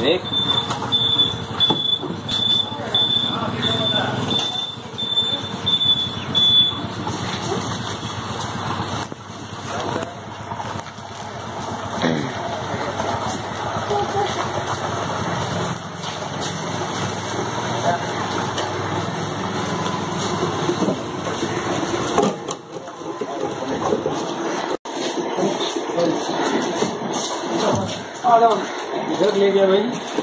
Nick. Thank देख इधर ले गया भाई।